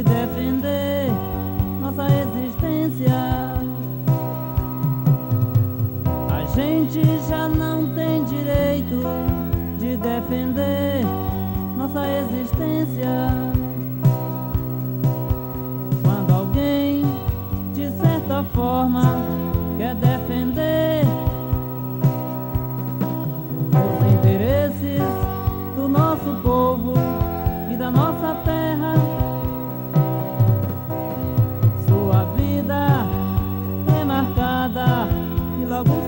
de defender nossa existência. A gente já não tem direito de defender nossa existência. Quando alguém, de certa forma,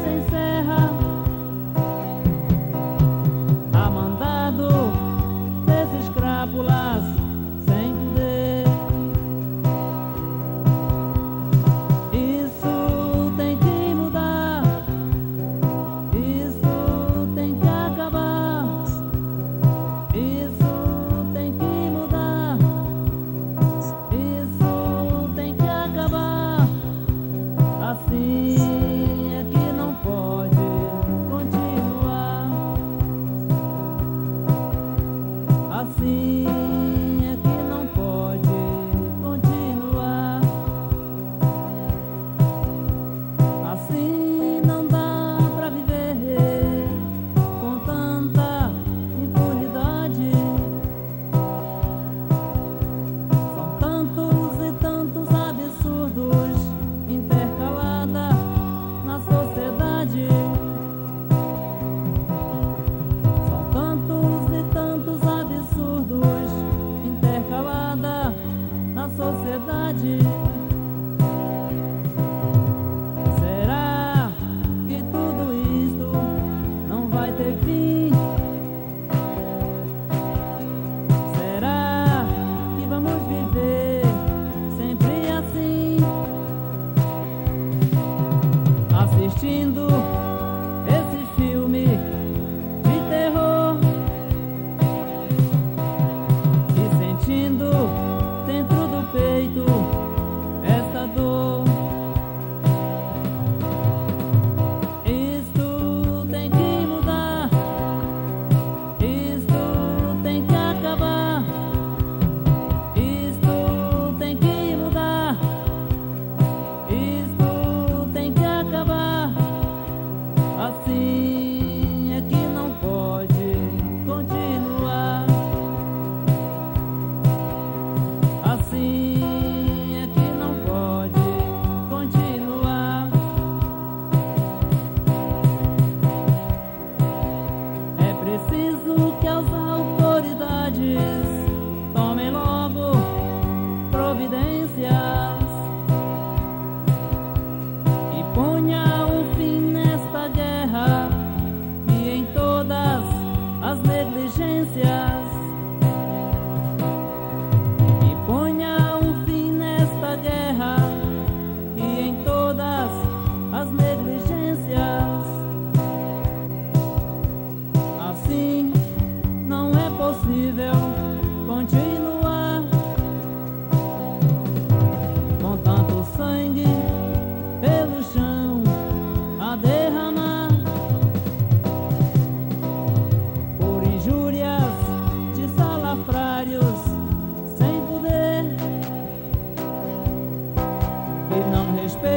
say encerra.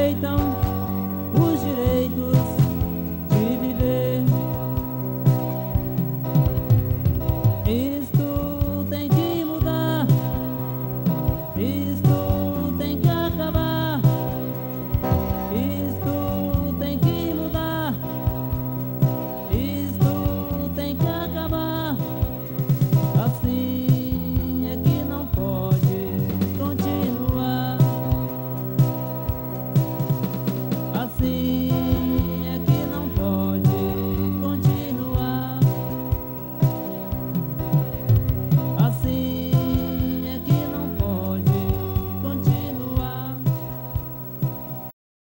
aceitam